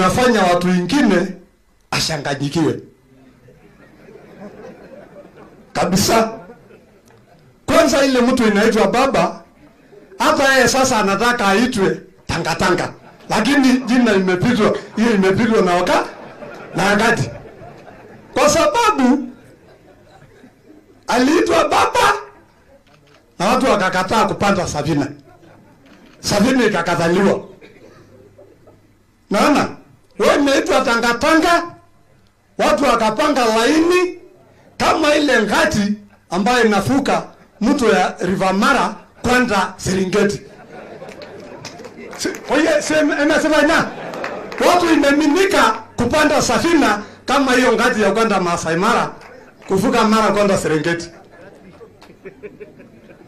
unafanya watu wengine ashanganyikiwe. Kabisa. Kwanza ile mtu inaitwa baba, hata yeye sasa anataka aitwe tangatanga, lakini jina imepitwa, hiyo imepitwa na waka na wakati, kwa sababu aliitwa baba na watu wakakataa kupanda safina, safina ikakataliwa. Naona wewe imeitwa tangatanga, watu wakapanga laini kama ile ngati ambayo inafuka mtu ya River Mara kwenda Serengeti. Oye, si imesema ina watu imeminika kupanda safina kama hiyo ngati ya kwenda Masai Mara kuvuka Mara kwenda Serengeti.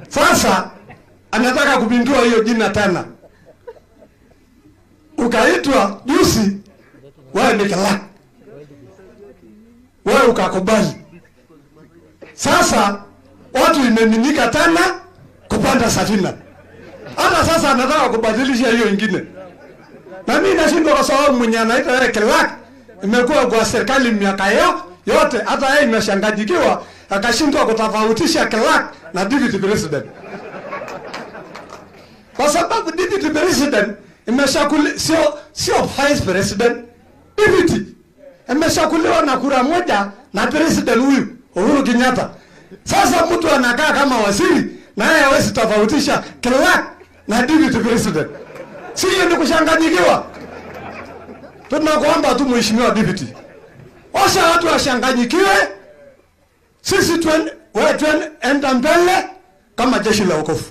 Sasa anataka kupindua hiyo jina tena, ukaitwa juzi, wewe ni Kelak, wewe ukakubali. Sasa watu imeminika tena kupanda safina, hata sasa anataka kubadilisha hiyo ingine, na mimi nashindwa kwa sababu mwenye anaita yeye Kelak imekuwa kwa serikali miaka yo yote, hata yeye imeshanganyikiwa akashindwa kutofautisha Kelak na deputy president. Kwa sababu deputy president imeshakuli sio sio vice president, deputy imeshakuliwa na kura moja na president huyu Uhuru Kenyatta. Sasa mtu anakaa kama waziri na yeye hawezi tofautisha clerk na deputy president, si hiyo kushanganyikiwa? Tunakuomba tu mheshimiwa deputy, osha watu washanganyikiwe, sisi twen, we twen, enda mbele kama jeshi la wokovu.